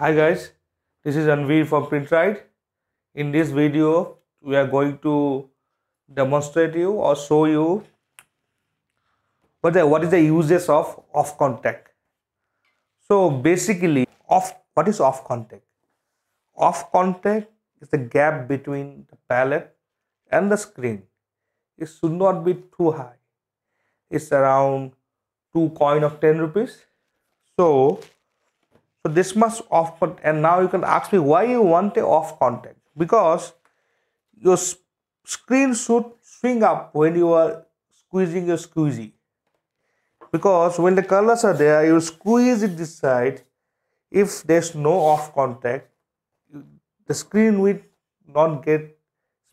Hi guys, this is Anveer from Printride. In this video, we are going to demonstrate you or show you what, the, what is the uses of off contact. So basically, off what is off contact? Off contact is the gap between the palette and the screen. It should not be too high. It's around two coin of 10 rupees. So so this must off and now you can ask me why you want a off contact. Because your screen should swing up when you are squeezing your squeezy. Because when the colors are there you squeeze it this side. If there's no off contact the screen will not get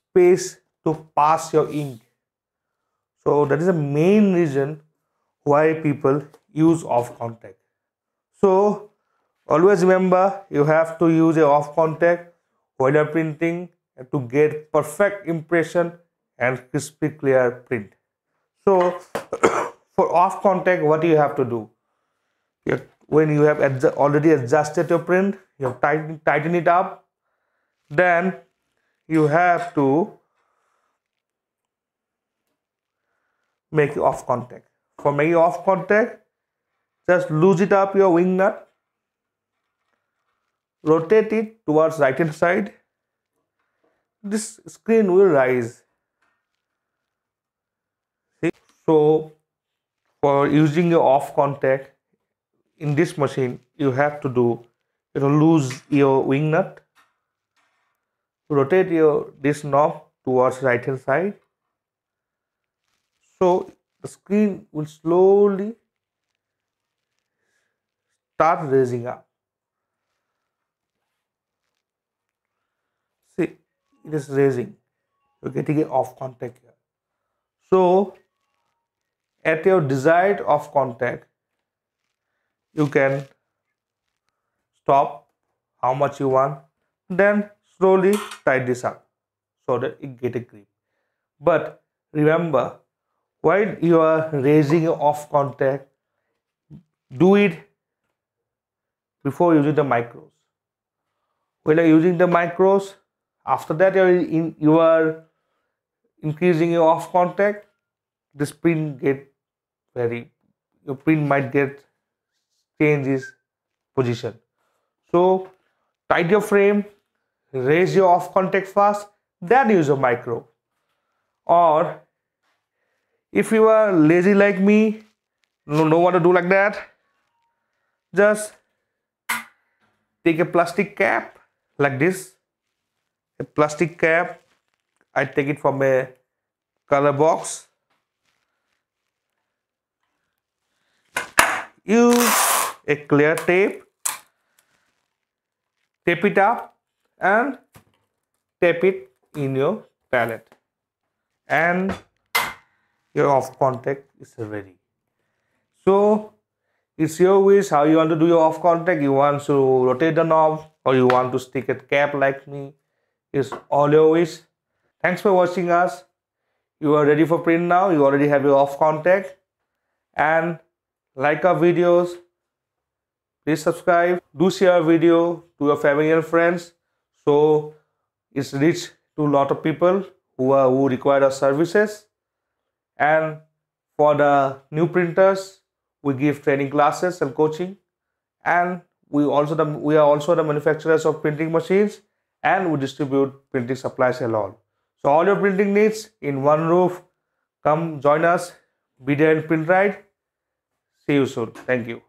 space to pass your ink. So that is the main reason why people use off contact. So Always remember you have to use a off contact while printing to get perfect impression and crispy clear print. So for off contact what you have to do? When you have already adjusted your print, you have tighten, tighten it up, then you have to make off contact. For making off contact, just lose it up your wing nut rotate it towards right hand side. This screen will rise. See? So for using your off contact in this machine you have to do you know lose your wing nut. Rotate your this knob towards right hand side. So the screen will slowly start raising up see it is raising. You're getting it off contact here. So at your desired off contact you can stop how much you want then slowly tie this up so that it get a grip. But remember while you are raising your off contact do it before using the micros. When you're using the micros after that you're in, you are increasing your off contact. This print get very your print might get change its position. So tight your frame raise your off contact fast then use a micro. Or if you are lazy like me no, no want to do like that just take a plastic cap like this a plastic cap. I take it from a color box. Use a clear tape. Tape it up and tape it in your palette. And your off contact is ready. So it's your wish. How you want to do your off contact? You want to rotate the knob or you want to stick a cap like me is all wish. Thanks for watching us. You are ready for print now. You already have your off contact. And like our videos. Please subscribe. Do share our video to your family and friends. So it's reach to a lot of people who are who require our services. And for the new printers, we give training classes and coaching. And we also the, we are also the manufacturers of printing machines and we distribute printing supplies and all. So all your printing needs in one roof. Come join us. Be print right. See you soon. Thank you.